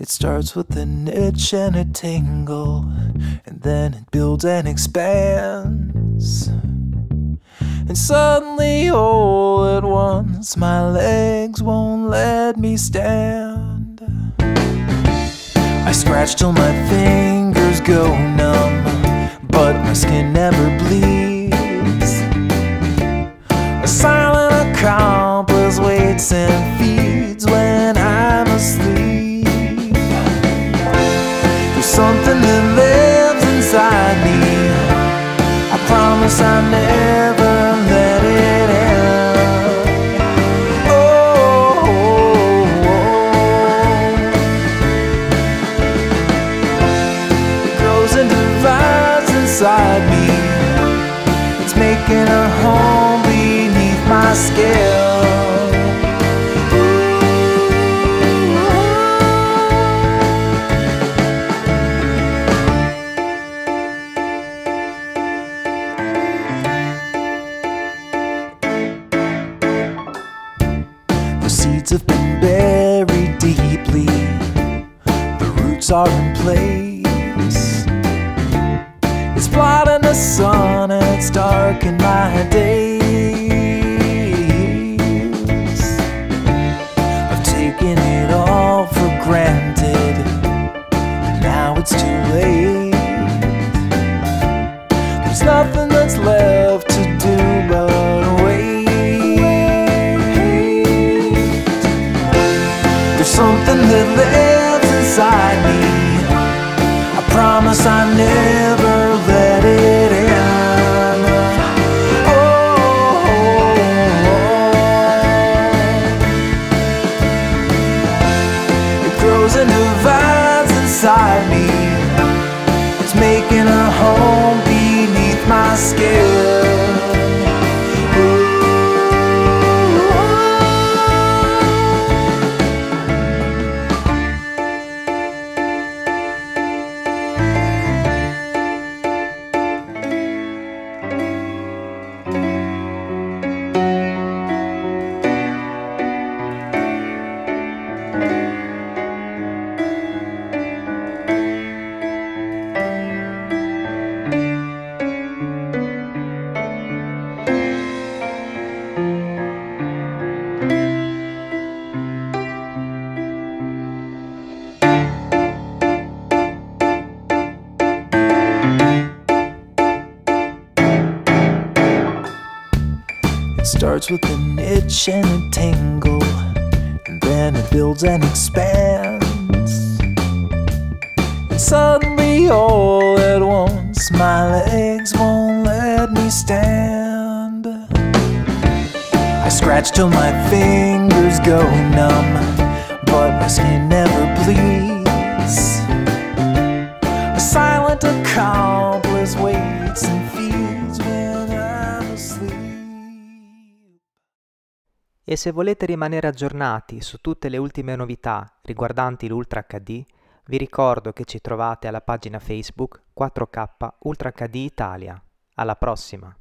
It starts with an itch and a tingle, and then it builds and expands. And suddenly, all at once, my legs won't let me stand. I scratch till my fingers go numb, but my skin never bleeds. I never let it. Oh, divides inside me. It's making a home beneath my skin. Seeds have been buried deeply. The roots are in place. It's blotting the sun and it's dark in my days. Something that lives inside me. I promise I never let it end. Oh, it grows and divides inside me. Starts with an itch and a tingle, and then it builds and expands. And suddenly, all at once, my legs won't let me stand. I scratch till my fingers go numb, but my skin never bleeds. A silent accomplice waits and feeds E se volete rimanere aggiornati su tutte le ultime novità riguardanti l'Ultra HD, vi ricordo che ci trovate alla pagina Facebook 4K Ultra HD Italia. Alla prossima!